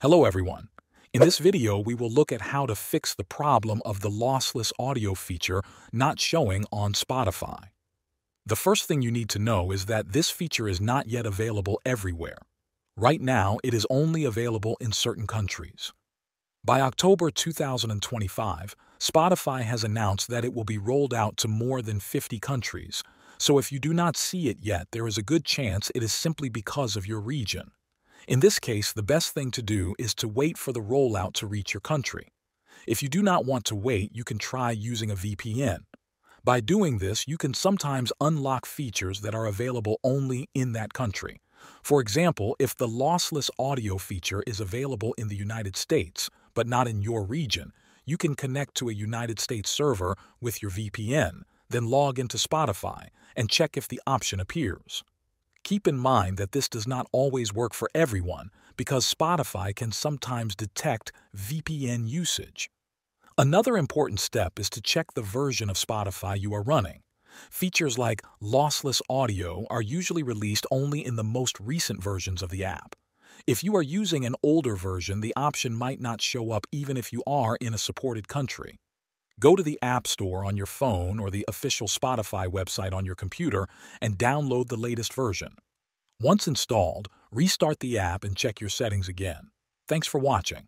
Hello everyone. In this video, we will look at how to fix the problem of the lossless audio feature not showing on Spotify. The first thing you need to know is that this feature is not yet available everywhere. Right now, it is only available in certain countries. By October 2025, Spotify has announced that it will be rolled out to more than 50 countries, so if you do not see it yet, there is a good chance it is simply because of your region. In this case, the best thing to do is to wait for the rollout to reach your country. If you do not want to wait, you can try using a VPN. By doing this, you can sometimes unlock features that are available only in that country. For example, if the lossless audio feature is available in the United States, but not in your region, you can connect to a United States server with your VPN, then log into Spotify and check if the option appears. Keep in mind that this does not always work for everyone because Spotify can sometimes detect VPN usage. Another important step is to check the version of Spotify you are running. Features like lossless audio are usually released only in the most recent versions of the app. If you are using an older version, the option might not show up even if you are in a supported country. Go to the App Store on your phone or the official Spotify website on your computer and download the latest version. Once installed, restart the app and check your settings again. Thanks for watching.